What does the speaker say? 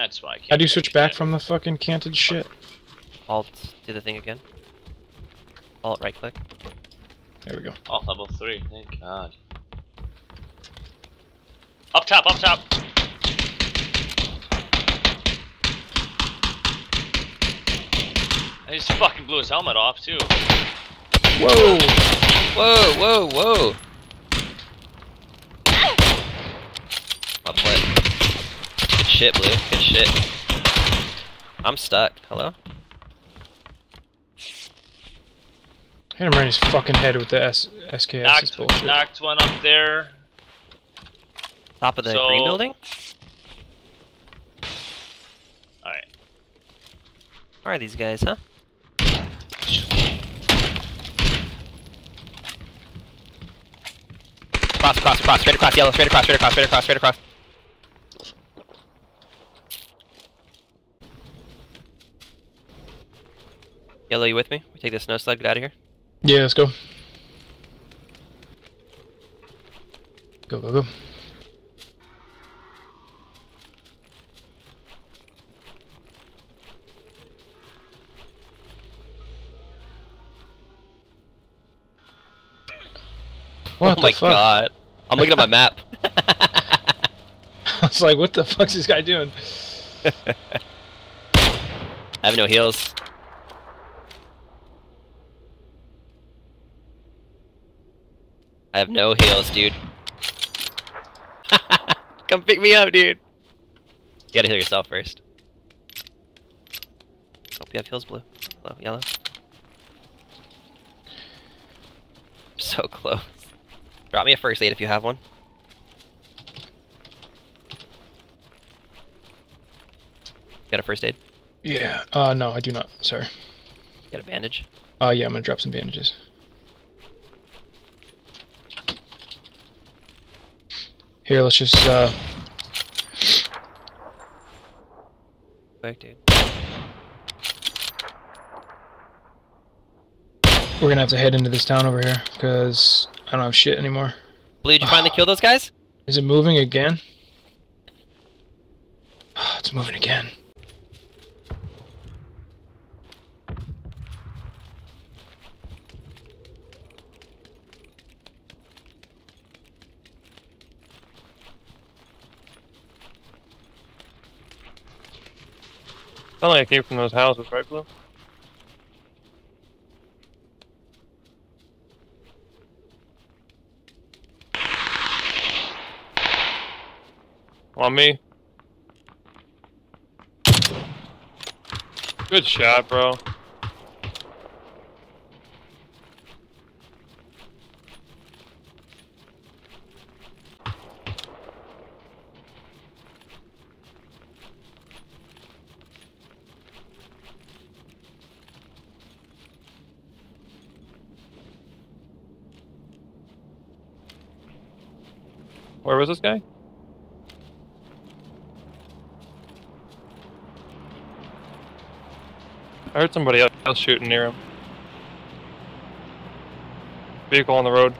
That's why I can't. How do you switch back from the fucking canted shit? Alt, do the thing again. Alt, right click. There we go. Oh, level three. Thank God. Up top, up top. And he just fucking blew his helmet off too. Whoa! Whoa, whoa, whoa! Well played. Good shit, Blue. Good shit. I'm stuck. Hello? Hit him right in his fucking head with the S SKS. It's Knocked, bullshit. knocked one up there. Top of the So- green building? Alright. Where are these guys, huh? Cross, cross, cross, straight across, yellow, straight across, straight across, straight across, straight across. Yellow, you with me? We take the snow sled, get out of here. Yeah, let's go. Go, go, go. What oh my fuck? god. I'm looking at my map. I was like, what the fuck's this guy doing? I have no heals. I have no heals, dude. Come pick me up, dude. You gotta heal yourself first. Hope you have heals, blue. Hello, yellow. So close. Drop me a first aid if you have one. Got a first aid? Yeah. Uh, no, I do not. Sorry. Got a bandage? Uh, yeah, I'm gonna drop some bandages. Here, let's just, uh, Quick, dude. we're gonna have to head into this town over here, because I don't have shit anymore. Blue, did you finally kill those guys? Is it moving again? It's moving again. Sound like it came from those houses, right, Blue? On me. Good shot, bro. Where was this guy? I heard somebody else shooting near him. Vehicle on the road.